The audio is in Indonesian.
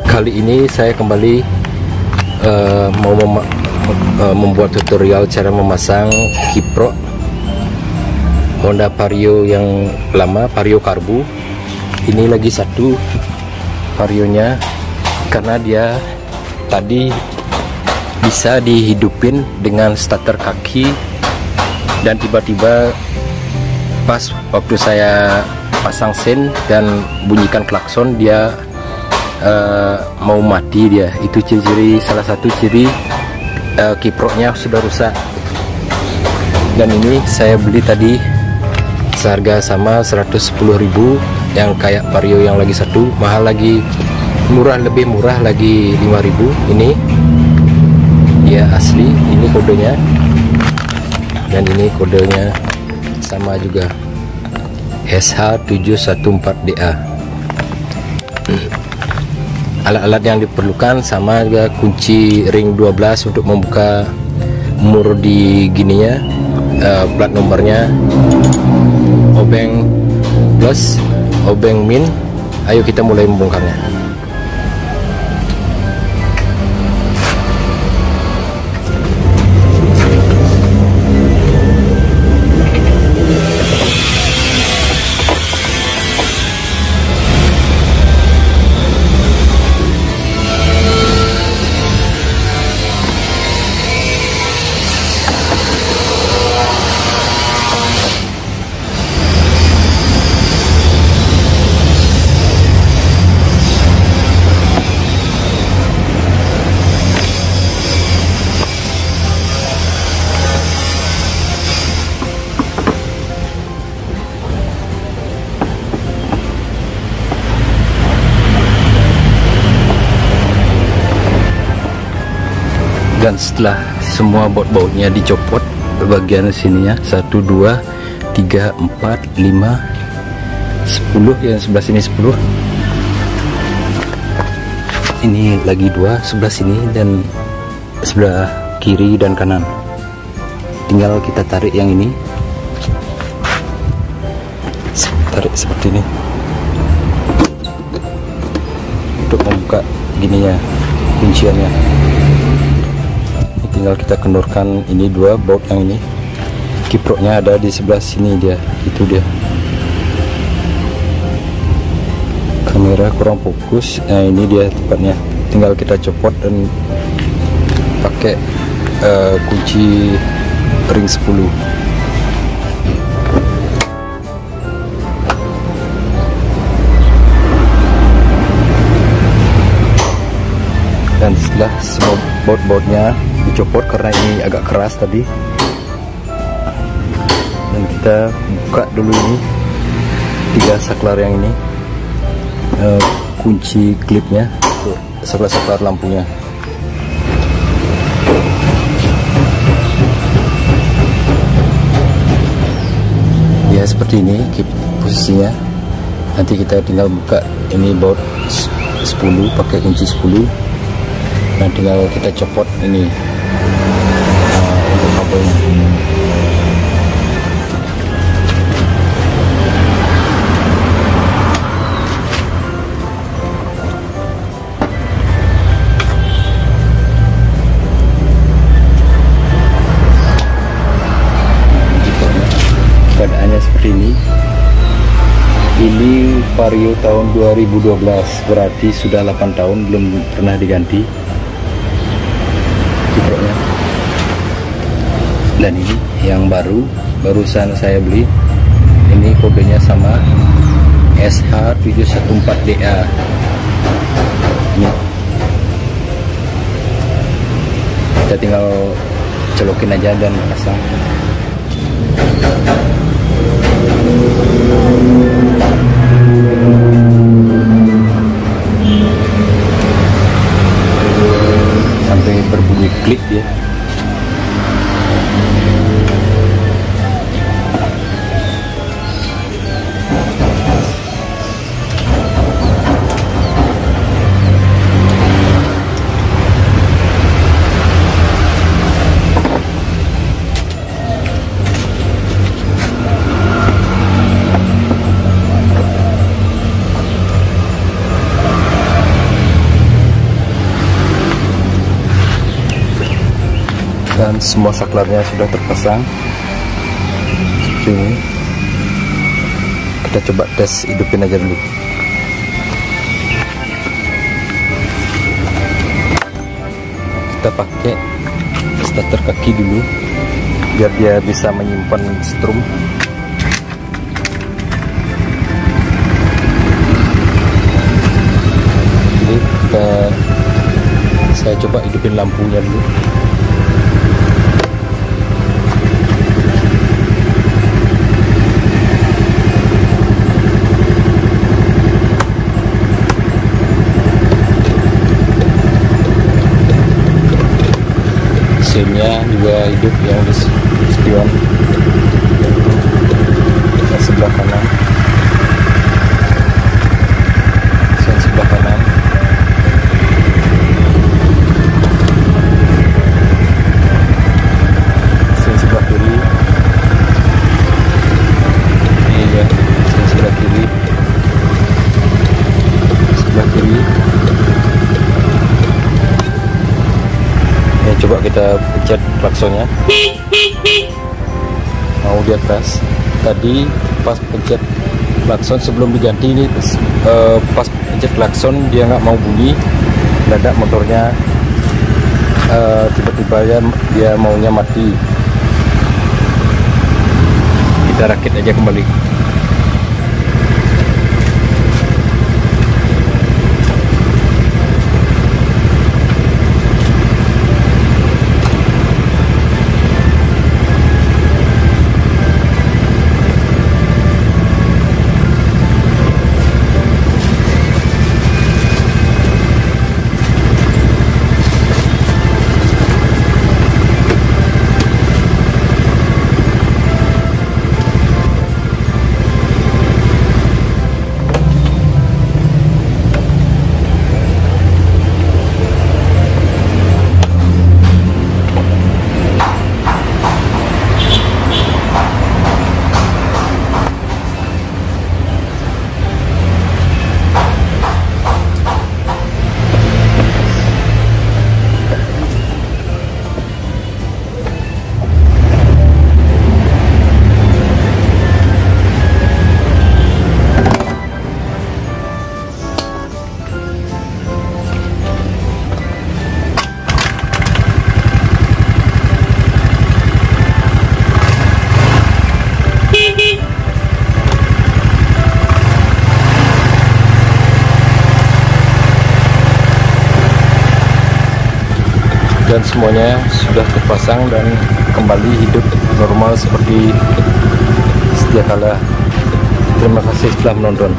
Kali ini saya kembali uh, mau mem uh, membuat tutorial cara memasang kiprok Honda Vario yang lama, Vario Karbu. Ini lagi satu Varionya karena dia tadi bisa dihidupin dengan starter kaki dan tiba-tiba pas waktu saya pasang sen dan bunyikan klakson dia uh, mau mati dia. Itu ciri-ciri salah satu ciri uh, kiproknya sudah rusak. Dan ini saya beli tadi seharga sama 110.000 yang kayak vario yang lagi satu. Mahal lagi murah lebih murah lagi 5.000 ini ya asli. Ini kodenya. Dan ini kodenya sama juga. SH714DA alat-alat yang diperlukan sama juga kunci ring 12 untuk membuka mur di gininya uh, plat nomornya. Obeng plus obeng min. Ayo kita mulai membongkarnya dan setelah semua baut-bautnya dicopot bagian sininya 1 2 3 4 5 10 yang sebelah sini 10 ini lagi dua sebelah sini dan sebelah kiri dan kanan. Tinggal kita tarik yang ini. Tarik seperti ini. Untuk membuka gininya kunciannya tinggal kita kendorkan ini dua baut yang ini. Kiproknya ada di sebelah sini dia itu dia. Kamera kurang fokus nah ini dia tempatnya. Tinggal kita copot dan pakai uh, kunci ring 10 dan setelah semua baut-bautnya dicopot karena ini agak keras tadi. Dan kita buka dulu ini tiga saklar yang ini. Uh, kunci klipnya saklar-saklar lampunya. Ya seperti ini posisinya. Nanti kita tinggal buka ini baut 10 pakai kunci 10 dan tinggal kita copot ini uh, untuk kabelnya. Seperti ini. Ini Vario tahun 2012 berarti sudah 8 tahun belum pernah diganti Dan ini yang baru barusan saya beli. Ini kodenya sama SH714DA ini. Kita tinggal celokin aja dan pasang. Semua saklarnya sudah terpasang. Seperti ini kita coba tes hidupin aja dulu. Kita pakai starter kaki dulu biar dia bisa menyimpan strum. Jadi kita saya coba hidupin lampunya dulu mesinnya juga hidup yang di spion yang sebelah kanan. Mesin sebelah kanan. Mesin sebelah kiri. Ini ya mesin sebelah kiri. Sebelah kiri coba kita pencet klaksonnya mau di atas. Tadi pas pencet klakson sebelum diganti ini uh, pas pencet klakson dia nggak mau bunyi. Mendadak motornya uh, tiba-tiba ya dia maunya mati. Kita rakit aja kembali dan semuanya sudah terpasang dan kembali hidup normal seperti setiap kala. Terima kasih telah menonton